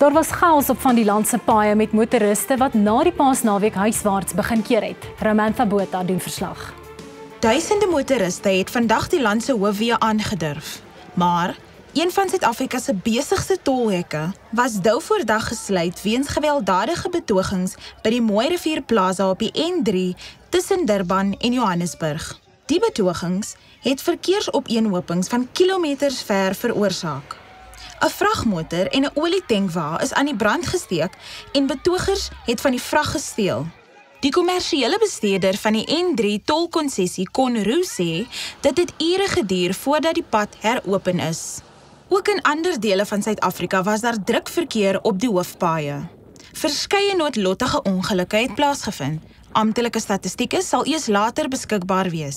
Daar was chaos op van die land se paaie met motoriste wat na die Paasnaweek huiswaarts begin keer het. Ramantha Botha doen verslag. Duisende motoriste het vandag die land se hoofweë aangedurf. Maar een van Suid-Afrika se besigste tolhekke was douvoordag gesluit weens gewelddadige betogings by die Mooi Rivier Plaza op die N3 tussen Durban en Johannesburg. Die betogings het verkeersopeenhopings van kilometers ver veroorsaak. 'n Vragmotor en 'n olietankwa is aan die brand gesteek en betogers het van die vrag gesteel. Die kommersiële bestuurder van die N3 tolkonsessie kon Roo sê dat dit ure geduur voordat die pad heropen is. Ook in ander dele van Suid-Afrika was daar druk verkeer op die hoofpaaie. Verskeie noodlottige ongelukke het plaasgevind. Amptelike statistieke sal eers later beskikbaar wees.